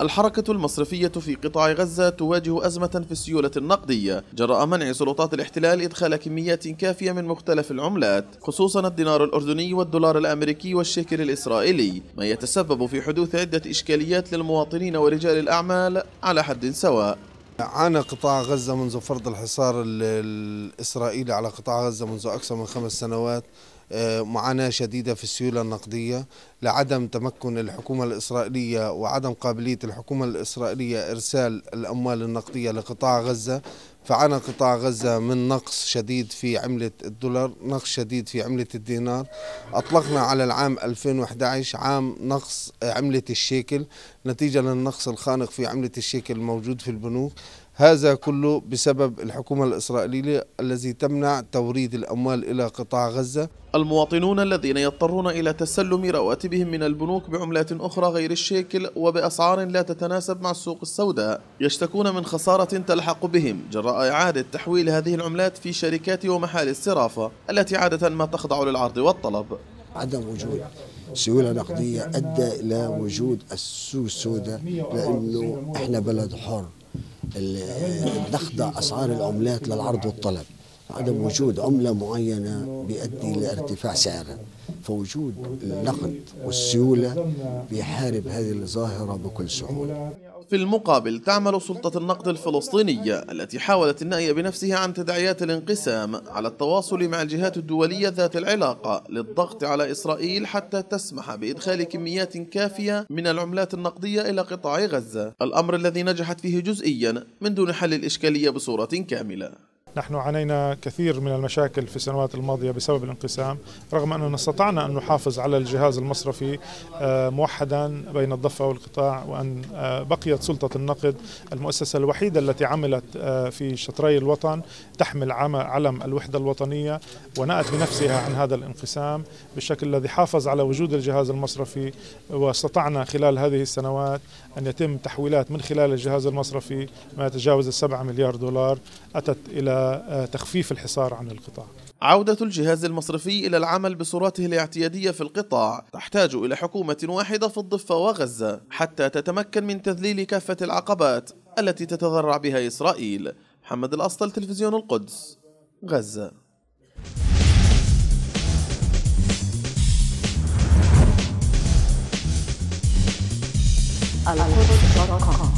الحركة. المصرفية في قطاع غزة تواجه أزمة في السيولة النقدية. جراء منع سلطات الاحتلال إدخال كميات كافية من مختلف العملات خصوصا الدينار الأردني والدولار الأمريكي والشيكل الإسرائيلي ما يتسبب في حدوث عدة إشكاليات للمواطنين ورجال الأعمال على حد سواء. عانى قطاع غزة منذ فرض الحصار ال- الإسرائيلي على قطاع غزة منذ أكثر من خمس سنوات معاناة شديدة في السيولة النقدية لعدم تمكن الحكومة الإسرائيلية وعدم قابلية الحكومة الإسرائيلية إرسال الأموال النقدية لقطاع غزة. فعانى قطاع غزة من نقص شديد في عملة الدولار نقص شديد في عملة الدينار. أطلقنا على العام 2011 عام نقص عملة الشيكل نتيجة للنقص الخانق في عملة الشيكل الموجود في البنوك. هذا كله بسبب الحكومة الإسرائيلية الذي تمنع توريد الأموال إلى قطاع غزة. المواطنون الذين يضطرون إلى تسلم رواتبهم من البنوك بعملات أخرى غير الشيكل وبأسعار لا تتناسب مع السوق السوداء يشتكون من خسارة تلحق بهم. جراء إعادة تحويل هذه العملات في شركات ومحال الصرافة التي عادة ما تخضع للعرض والطلب. عدم وجود سيولة نقدية أدى إلى وجود السوق السوداء لأنه إحنا بلد حر. نخضع أسعار العملات للعرض والطلب. عدم وجود عملة معينة بيؤدي لارتفاع سعرها. فوجود النقد والسيولة بيحارب هذه الظاهرة بكل سهولة. في المقابل تعمل سلطة النقد الفلسطينية التي حاولت النأي بنفسها عن تداعيات الانقسام على التواصل مع الجهات الدولية ذات العلاقة للضغط على إسرائيل حتى تسمح بإدخال كميات كافية من العملات النقدية إلى قطاع غزة. الأمر الذي نجحت فيه جزئيا من دون حل الإشكالية بصورة كاملة. نحن عانينا كثير من المشاكل في السنوات الماضية بسبب الانقسام رغم أننا استطعنا أن نحافظ على الجهاز المصرفي آه، موحدا بين الضفة والقطاع وأن آه، بقيت سلطة النقد المؤسسة الوحيدة التي عملت آه، في شطري الوطن تحمل علم الوحدة الوطنية ونأت بنفسها عن هذا الانقسام بالشكل الذي حافظ على وجود الجهاز المصرفي واستطعنا خلال هذه السنوات أن يتم تحويلات من خلال الجهاز المصرفي ما يتجاوز السبعة مليار دولار أتت إلى آه، تخفيف الحصار عن القطاع. عودة الجهاز المصرفي إلى العمل بصورته الاعتيادية في القطاع تحتاج إلى حكومة واحدة في الضفة وغزة حتى تتمكن من تذليل كافة العقبات التي تتذرع بها إسرائيل. محمد الأسطل تلفزيون القدس غزة. القدس.com